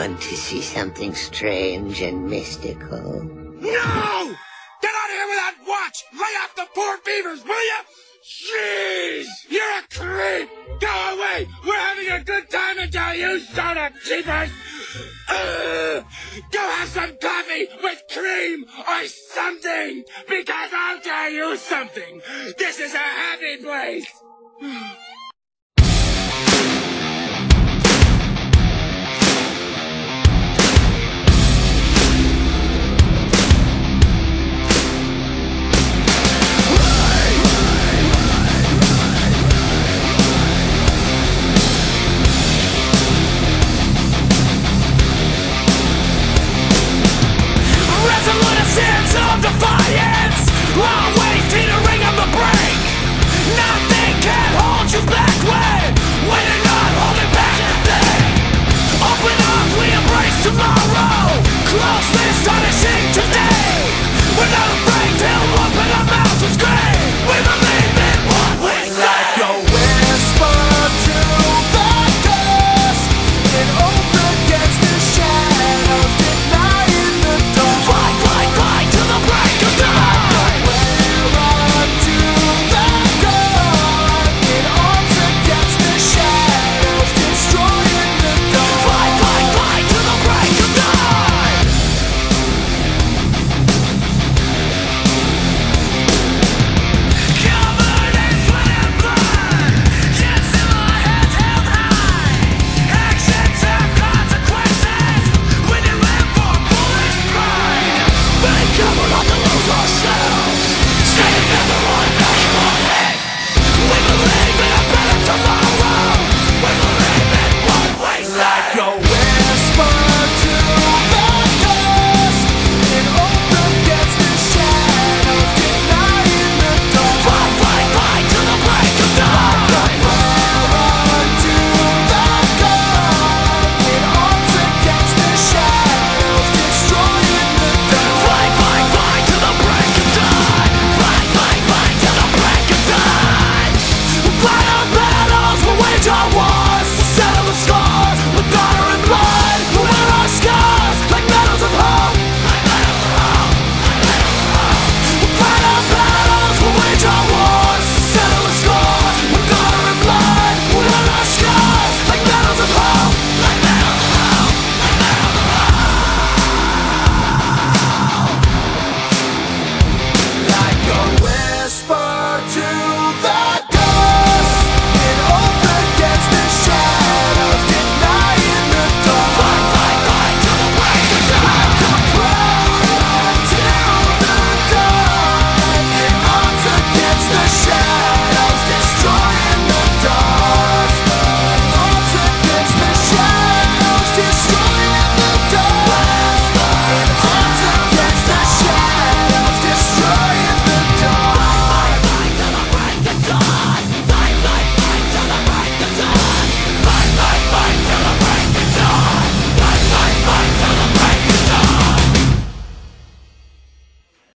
want to see something strange and mystical? No! Get out of here with that watch! Lay off the poor beavers, will you? Jeez! You're a creep! Go away! We're having a good time until you start up, jeepers! Uh, go have some coffee with cream or something! Because I'll tell you something! This is a happy place!